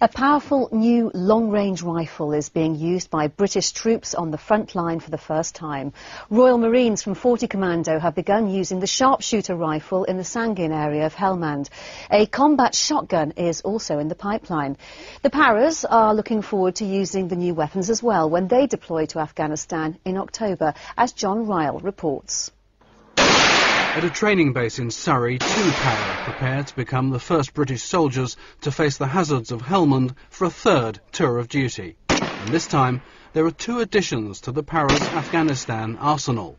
A powerful new long-range rifle is being used by British troops on the front line for the first time. Royal Marines from 40 Commando have begun using the sharpshooter rifle in the Sangin area of Helmand. A combat shotgun is also in the pipeline. The Paras are looking forward to using the new weapons as well when they deploy to Afghanistan in October, as John Ryle reports. At a training base in Surrey, two para prepare to become the first British soldiers to face the hazards of Helmand for a third tour of duty. And this time, there are two additions to the para's Afghanistan arsenal.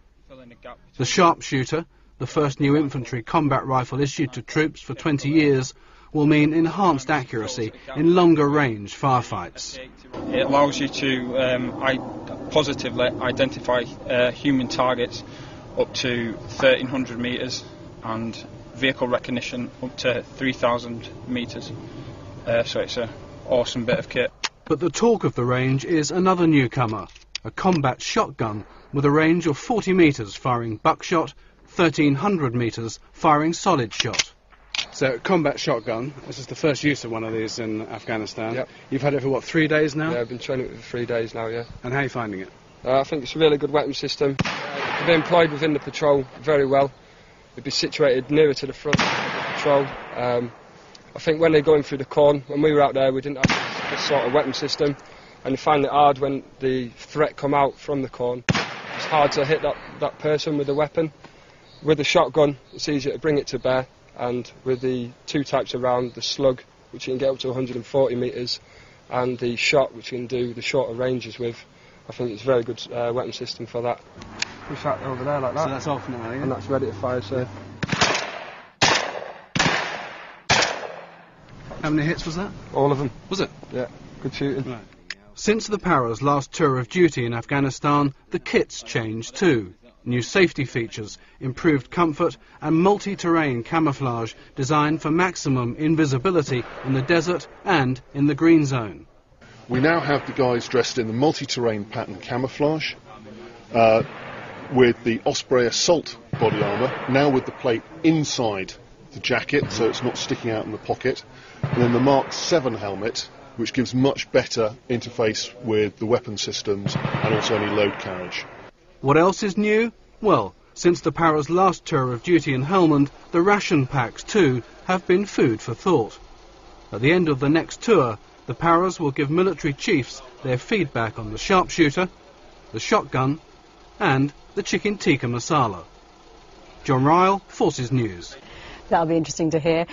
The sharpshooter, the first new infantry combat rifle issued to troops for 20 years, will mean enhanced accuracy in longer range firefights. It allows you to um, I positively identify uh, human targets up to 1300 metres and vehicle recognition up to 3000 metres. Uh, so it's an awesome bit of kit. But the talk of the range is another newcomer, a combat shotgun with a range of 40 metres firing buckshot, 1300 metres firing solid shot. So, combat shotgun, this is the first use of one of these in Afghanistan. Yep. You've had it for what, three days now? Yeah, I've been training it for three days now, yeah. And how are you finding it? Uh, I think it's a really good weapon system. It'd be employed within the patrol very well. It'd be situated nearer to the front of the patrol. Um, I think when they're going through the corn, when we were out there, we didn't have this sort of weapon system, and you find it hard when the threat come out from the corn. It's hard to hit that, that person with the weapon. With the shotgun, it's easier to bring it to bear, and with the two types of round, the slug, which you can get up to 140 metres, and the shot, which you can do the shorter ranges with, I think it's a very good uh, weapon system for that. Push that over there like that. So that's off now, yeah? and that's ready to fire, so. How many hits was that? All of them. Was it? Yeah, good shooting. Right. Since the Para's last tour of duty in Afghanistan, the kit's changed too. New safety features, improved comfort, and multi-terrain camouflage designed for maximum invisibility in the desert and in the green zone. We now have the guys dressed in the multi-terrain pattern camouflage, uh, with the Osprey Assault body armour, now with the plate inside the jacket, so it's not sticking out in the pocket, and then the Mark 7 helmet, which gives much better interface with the weapon systems and also any load carriage. What else is new? Well, since the Para's last tour of duty in Helmand, the ration packs too have been food for thought. At the end of the next tour, the Paras will give military chiefs their feedback on the sharpshooter, the shotgun, and the chicken tikka masala. John Ryle, Forces News. That'll be interesting to hear.